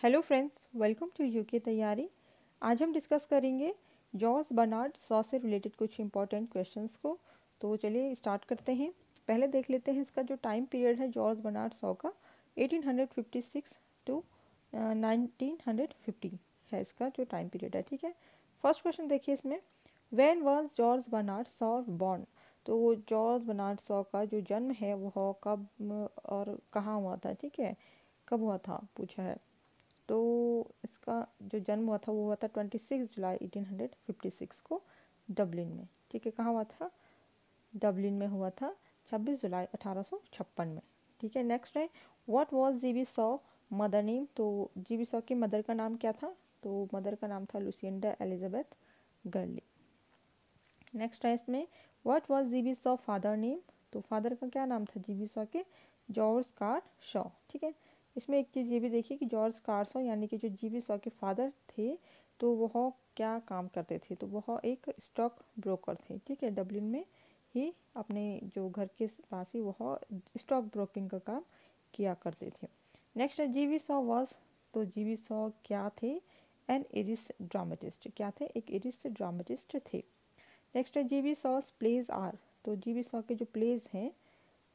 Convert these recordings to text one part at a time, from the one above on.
Hello friends welcome to UK तैयारी आज हम डिस्कस करेंगे जॉर्ज बर्नार्ड सॉ से रिलेटेड कुछ इंपॉर्टेंट क्वेश्चंस को। तो चलिए स्टार्ट करते हैं। पहले देख लेते हैं इसका जो टाइम पीरियड है जॉर्ज बर्नार्ड सॉ का 1856 टू नाइनटीन है इसका जो टाइम पीरियड है, ठीक है? फ़र्स्ट क्वेश्चन देखिए इसमें when was George Bernard Shaw born तो जॉर्ज बर्नार्ड सॉ का जो जन्म है, वह कब और कहाँ हुआ था, ठीक है? कब हुआ था, पूछा है। तो इसका जो जन्म हुआ था वो हुआ था twenty six July eighteen hundred fifty six को डबलिन में। ठीक है, कहाँ हुआ था? डबलिन में हुआ था छब्बीस जुलाई अठारह सौ छप्पन में। ठीक है नेक्स्ट है what was G B Shaw mother name तो जी बी सॉ की मदर का नाम क्या था? तो मदर का नाम था लुसियंडा एलिजाबेथ गर्ली नेक्स्ट है इसमें what was G B Shaw father name तो फादर का क्या नाम था जी बी सॉ के? जॉर्ज कार शॉ ठीक है इसमें एक चीज़ ये भी देखिए कि जॉर्ज कार्सो यानी कि जो जी बी सॉ के फादर थे तो वह क्या काम करते थे? तो वह एक स्टॉक ब्रोकर थे, ठीक है? डब्लिन में ही अपने जो घर के पास ही वह स्टॉक ब्रोकिंग का काम किया करते थे। Next G B Shaw was तो जी वी सॉ क्या थे? An Irish dramatist. क्या थे? एक एरिस ड्रामेटिस्ट थे। नेक्स्ट है G B Shaw's plays are. तो जी वी सॉ के जो प्लेज हैं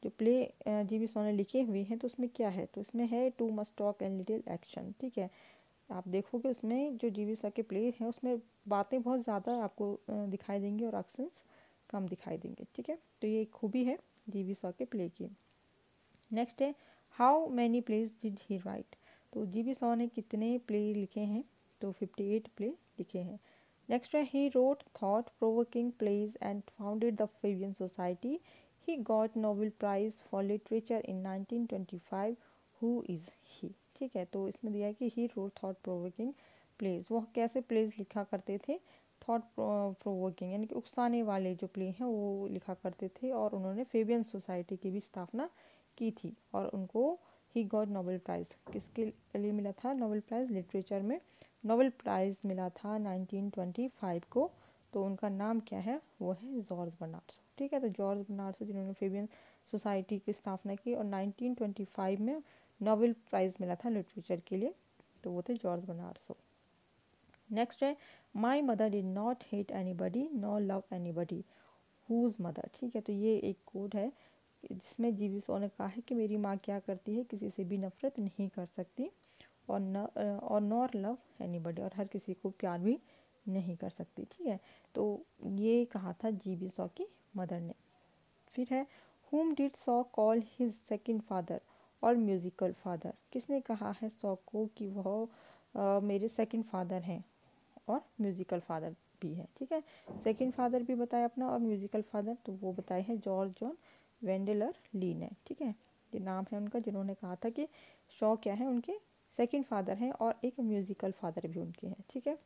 जो प्ले जी वी ने लिखे हुए हैं तो उसमें क्या है? तो उसमें है too much talk and little action ठीक है? आप देखोगे उसमें जो जी बी वी के प्ले हैं, उसमें बातें बहुत ज़्यादा आपको दिखाई देंगी और एक्शंस कम दिखाई देंगे, ठीक है? तो ये एक खूबी है जी बी वी के प्ले की। नेक्स्ट है how many plays did he write तो जी बी वी ने कितने प्ले लिखे हैं? तो फिफ्टी एट प्ले लिखे हैं। नेक्स्ट है he wrote thought provoking plays and founded the Fabian Society He got Nobel Prize for Literature in 1925. Who is he? ठीक है तो इसमें दिया है कि he wrote thought provoking plays वो कैसे प्लेज लिखा करते थे? थॉट प्रोवोकिंग यानी कि उकसाने वाले जो प्ले हैं, वो लिखा करते थे और उन्होंने फेबियन सोसाइटी की भी स्थापना की थी और उनको ही गॉड नोबेल प्राइज़ किसके लिए मिला था? नोबेल प्राइज़ लिटरेचर में. नोबेल प्राइज़ मिला था 1925 को. तो उनका नाम क्या है? वो है जॉर्ज बर्नार्ड ठीक है तो जॉर्ज बनार्स जिन्होंने फेबियन सोसाइटी की स्थापना की और 1925 में नोबेल प्राइज़ मिला था लिटरेचर के लिए तो वो थे जॉर्ज बनार्सो। नेक्स्ट है my mother did not hate anybody nor love anybody whose mother. ठीक है तो ये एक कोड है जिसमें जीबी सो ने कहा है कि मेरी माँ क्या करती है, किसी से भी नफरत नहीं कर सकती और न, और नॉर लव एनी बडी और हर किसी को प्यार भी नहीं कर सकती। ठीक है तो ये कहा था जी बी सौ की मदर ने। फिर है whom did Shaw call his second father और म्यूज़िकल फादर किसने कहा है सॉ को कि वह मेरे सेकंड फादर हैं और म्यूज़िकल फादर भी है, ठीक है? सेकंड फादर भी बताया अपना और म्यूज़िकल फादर तो वो बताए हैं जॉर्ज जॉन वेंडेलर ली ने ठीक है? ये नाम है उनका जिन्होंने कहा था कि शॉ क्या है? उनके सेकंड फादर हैं और एक म्यूज़िकल फादर भी उनके हैं, ठीक है?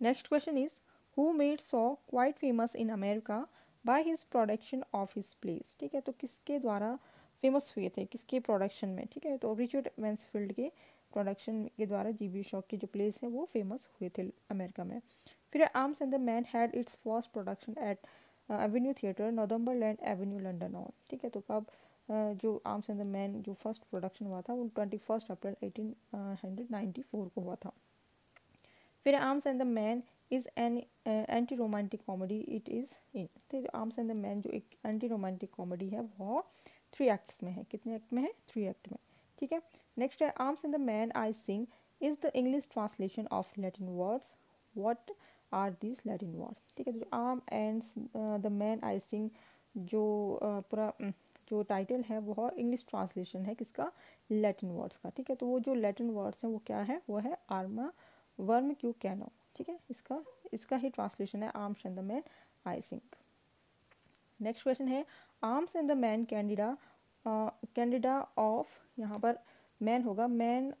Next question is who made Saw quite famous in America by his production of his plays? ठीक है तो किसके द्वारा फ़ेमस हुए थे? किसके प्रोडक्शन में? ठीक है तो रिचर्ड वेंसफील्ड के प्रोडक्शन के द्वारा जी बी शॉक के जो प्लेस हैं वो फ़ेमस हुए थे अमेरिका में। फिर Arms and the Man had its first production at Avenue Theatre Northumberland Avenue London on ठीक है तो कब uh, जो आर्म्स एंड द मैन जो फ़र्स्ट प्रोडक्शन हुआ था वो twenty first April eighteen hundred ninety four को हुआ था। फिर Arms and the Man is an anti romantic comedy it is in फिर आर्म्स एंड द मैन जो एक एंटी रोमांटिक कॉमेडी है वो थ्री एक्ट्स में है। कितने एक्ट में है? थ्री एक्ट में। ठीक है? नेक्स्ट है Arms and the Man I sing is the English translation of Latin words what are this Latin words ठीक है arm and the man I sing जो uh, पूरा um, जो टाइटल है वह इंग्लिश ट्रांसलेशन है किसका? लैटिन वर्ड्स का। ठीक है तो वो जो लैटिन वर्ड्स हैं वो क्या है? वो है आर्मा वर्म क्यू कैनो ठीक है इसका इसका ही ट्रांसलेशन है Arms and the Man I sing next question है Arms and the Man Candida Candida of यहाँ पर मैन होगा man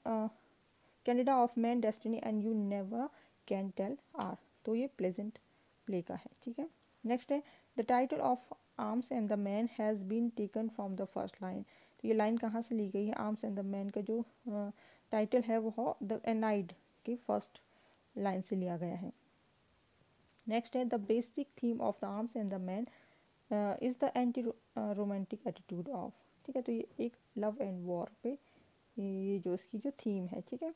Candida of man destiny and you never can tell are तो ये प्लेजेंट प्ले का है ठीक है? नेक्स्ट है the title of Arms and the Man has been taken from the first line तो ये लाइन कहाँ से ली गई है? आर्म्स एंड द मैन का जो टाइटल uh, है वो द एनाइड की फ़र्स्ट लाइन से लिया गया है। नेक्स्ट है the basic theme of the Arms and the Man is the anti romantic attitude of ठीक है तो ये एक लव एंड वॉर पे ये जो इसकी जो थीम है ठीक है।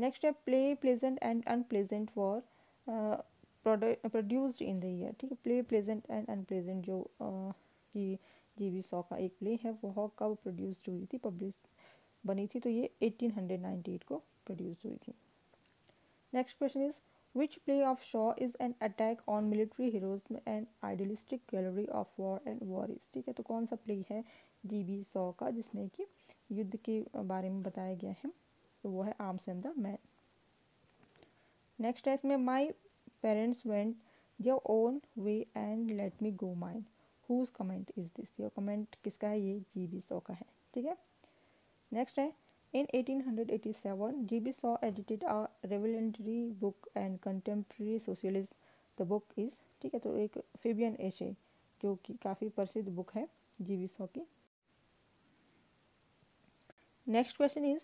नेक्स्ट है play pleasant and unpleasant were produced in the year ठीक है। प्ले प्लेजेंट एंड अनप्लेजेंट जो uh, जी बी सौ का एक प्ले है वो कब प्रोड्यूस्ड हुई थी पब्लिश बनी थी तो ये 1898 को प्रोड्यूस हुई थी। Next question is which play of Shaw is an attack on military heroes and idealistic glory of war and warriors ठीक है तो कौन सा प्ले है जी बी सौ का, जिसमें कि युद्ध के बारे में बताया गया है? तो वो है Arms and the Man next है, इसमें my parents went your own way and let me go mine whose comment is this your comment किसका है? ये जी बी सौ का है। ठीक है? नेक्स्ट है in 1887 G B Shaw edited a revolutionary book and contemporary socialism the book is ठीक है तो एक फेबियन एशे जो कि काफ़ी प्रसिद्ध बुक है जी बी की। Next question is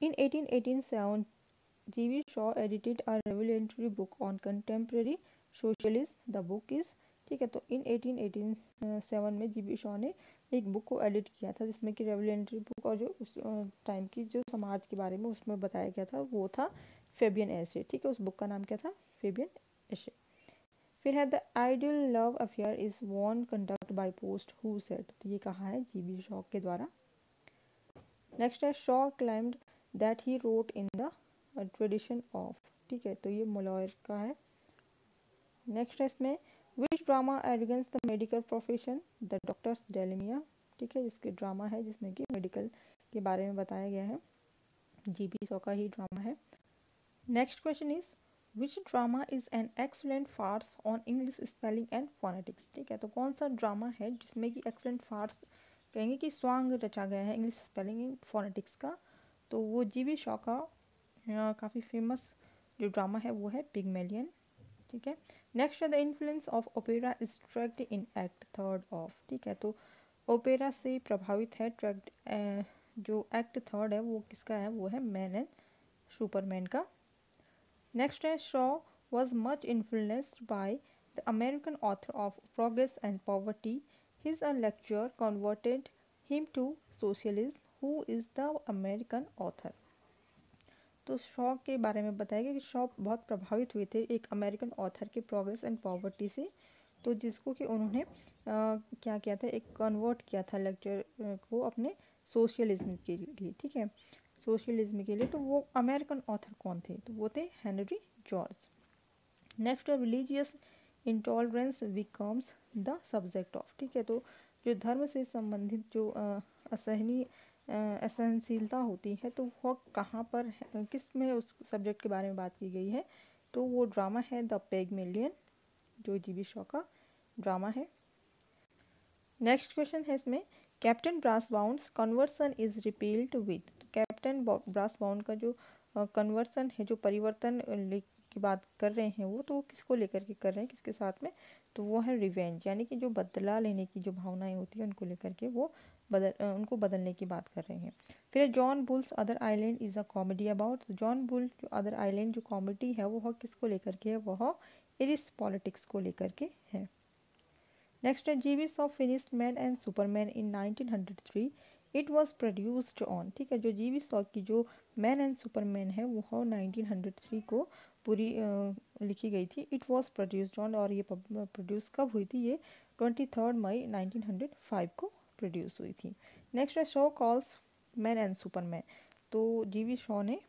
in 1887 G B Shaw edited a revolutionary book on contemporary socialism the book is ठीक है तो इन 1887 में जी बी शॉ ने एक बुक को एडिट किया था, जिसमें कि रेवलेंट्री बुक और जो उस टाइम की जो समाज के बारे में उसमें बताया गया था, वो था फेबियन एशे ठीक है? उस बुक का नाम क्या था? फेबियन एशे फिर है the ideal love affair is one conducted by post who said ये कहा है? जी बी शॉ के द्वारा. नेक्स्ट है Shaw claimed that he wrote in the tradition of ठीक है? तो ये मोलॉयर का है. नेक्स्ट है, इसमें which drama against the medical profession the doctor's dilemma ठीक है, जिसके ड्रामा है, जिसमें कि मेडिकल के बारे में बताया गया है। जी बी सौ का ही ड्रामा है। Next question is which drama is an excellent farce on English spelling and phonetics ठीक है तो कौन सा ड्रामा है जिसमें कि एक्सलेंट फार्स कहेंगे कि स्वांग रचा गया है इंग्लिश स्पेलिंग एंड फोनेटिक्स का? तो वो जी बी शॉ का काफ़ी फ़ेमस जो ड्रामा है, वो है पिगमेलियन ठीक है? नेक्स्ट है the influence of opera is traced in act third of ठीक है? तो ओपेरा से प्रभावित है ट्रैक्ड जो एक्ट थर्ड है, वो किसका है? वो है मैन एंड सुपरमैन का। नेक्स्ट है Shaw was much influenced by the American author of Progress and Poverty his a lecture converted him to socialism who is the American author तो शॉ के बारे में बताया गया कि शॉ बहुत प्रभावित हुए थे एक अमेरिकन ऑथर के प्रोग्रेस एंड पॉवर्टी से। तो जिसको कि उन्होंने क्या किया था, एक कन्वर्ट किया था लेक्चर को अपने सोशलिज्म के लिए, ठीक है? सोशलिज्म के लिए तो वो अमेरिकन ऑथर कौन थे? तो वो थे Henry George next religious intolerance becomes the subject of ठीक है? तो जो धर्म से संबंधित जो असहनीय असहनशीलता होती है तो वह कहाँ पर किसमें उस सब्जेक्ट के बारे में बात की गई है? तो वो ड्रामा है द पेग मिलियन जो जी बी शॉ का ड्रामा है। नेक्स्ट क्वेश्चन है इसमें Captain Brassbound conversion is repealed with Captain Brassbound का जो कन्वर्सन है, जो परिवर्तन की बात कर रहे हैं वो तो वो किसको लेकर के कर रहे हैं, किसके साथ में? तो वो है रिवेंज यानी कि जो बदला लेने की जो भावनाएँ होती है, उनको लेकर के वो बदल उनको बदलने की बात कर रहे हैं। फिर John Bull's Other Island is a comedy about. John Bull other island जो कॉमेडी है वह किसको लेकर के है? वह इरिस पॉलिटिक्स को लेकर के है। नेक्स्ट है, जीवीस of finished Man and Superman in 1903 it was produced on, ठीक है, जो जीवी सॉ की जो मैन एंड सुपरमैन है वह 1903 को पूरी लिखी गई थी। इट वॉज़ प्रोड्यूस्ड ऑन और ये प्रोड्यूस कब हुई थी? ये ट्वेंटी थर्ड मई 1905 को प्रोड्यूस हुई थी। नेक्स्ट है Shaw calls Man and Superman तो जी वी शो ने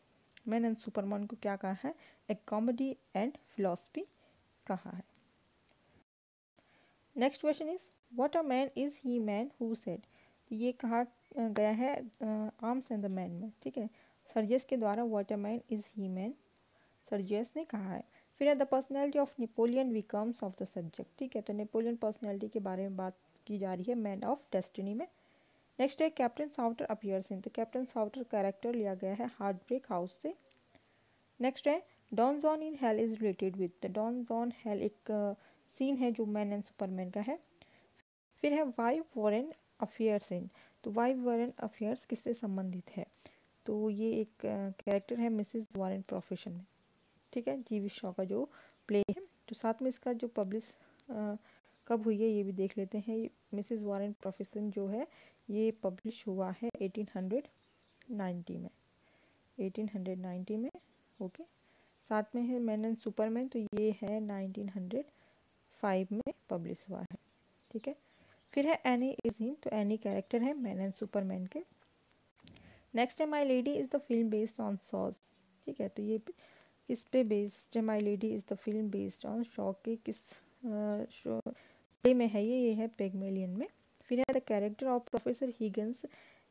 मैन एंड सुपरमैन को क्या कहा है? ए कॉमेडी एंड फिलोसफी कहा है। Next question is what a man is he man who said ये कहा गया है आर्म्स एंड द मैन में। ठीक है? सर्जियस के द्वारा what a man is he man Sergius ने कहा है। फिर है the personality of Napoleon becomes of the subject ठीक है? तो नेपोलियन पर्सनैलिटी के बारे में बात की जा रही है मैन ऑफ़ डेस्टिनी में। नेक्स्ट है, कैप्टन साउटर अपियर्स इन तो कैप्टन साउटर कैरेक्टर लिया गया है हार्ट ब्रेक हाउस से। नेक्स्ट है, Don Juan in Hell is related with. Don Juan Hell एक सीन है जो मैन एंड सुपरमैन का है। फिर है वाइफ वॉरेन अफेयर्स इन तो वाइफ वॉरेन अफेयर्स किससे संबंधित है? तो ये एक कैरेक्टर है मिसिज वॉरेन प्रोफेशन में। ठीक है जी वी शॉ का जो प्ले है। तो साथ में इसका जो पब्लिश कब हुई है, ये भी देख लेते हैं। मिसिस वारन प्रोफेसन जो है, ये पब्लिश हुआ है 1890 में। 1890 में, ओके। साथ में है मैन एंड सुपरमैन तो ये है 1905 में पब्लिश हुआ है, ठीक है। फिर है एनी इज़ इन तो एनी कैरेक्टर है मैन एंड सुपरमैन के। नेक्स्ट है My Lady is the film based on Shaw's ठीक है। तो ये किस पे बेस्ड है My Lady is the film based on Shaw के किस शो में है ये ये है पेगमेलियन में। फिर है the character of professor Higgins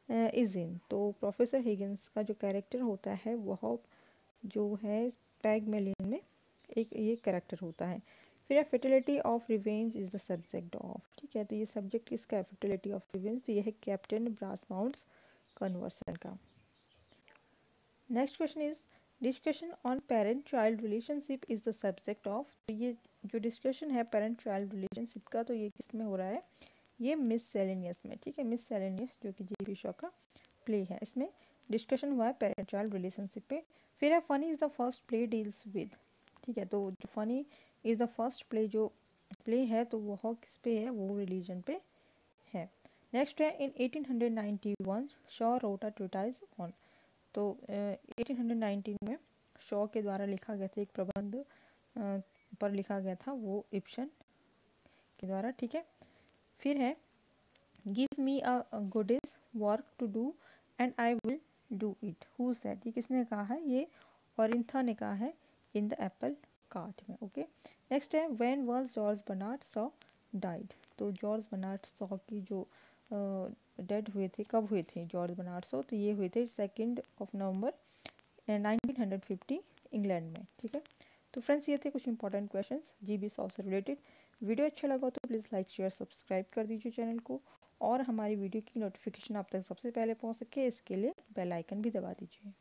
is in तो प्रोफेसर हीगन्स का जो कैरेक्टर होता है, वह जो है पैगमेलियन में एक ये कैरेक्टर होता है। फिर है fertility of revenge is the subject of ठीक है? तो ये सब्जेक्ट किसका है? फर्टिलिटी ऑफ़ रिवेंज तो ये है कैप्टन ब्रास माउंट्स कन्वर्सन का। Next question is discussion on parent child relationship is the subject of तो ये जो डिस्कशन है पेरेंट चाइल्ड रिलेशनशिप का तो ये किसमें हो रहा है? ये मिस सेलेनियस में, ठीक है? मिस सेलेनियस जो कि जी शो का प्ले है, इसमें डिस्कशन हुआ है पेरेंट चाइल्ड रिलेशनशिप पे। फिर है Fanny is the first play deals with ठीक है? तो Fanny is the first play जो प्ले है तो वह किस पे है? वो रिलीजन पे है। नेक्स्ट है इन 1891 शॉ रोटा ट्रिटाइज ऑन तो एटीन में शॉ के द्वारा लिखा गया था, एक प्रबंध पर लिखा गया था वो इप्शन के द्वारा, ठीक है? फिर है give me a good is work to do and I will do it who said ये किसने कहा है? ये औरिंथा ने कहा है इन द एप्पल कार्ट में ओके नेक्स्ट है when was George Bernard Shaw died तो जॉर्ज बर्नार्ड सॉ की जो डेड हुए थे, कब हुए थे? जॉर्ज बनारसो तो ये हुए थे सेकेंड ऑफ़ नवंबर 1950 इंग्लैंड में, ठीक है? तो फ्रेंड्स ये थे कुछ important question G B Shaw से रिलेटेड वीडियो अच्छा लगा तो प्लीज़ लाइक शेयर सब्सक्राइब कर दीजिए चैनल को और हमारी वीडियो की नोटिफिकेशन आप तक सबसे पहले पहुँच सके, इसके लिए बेल आइकन भी दबा दीजिए।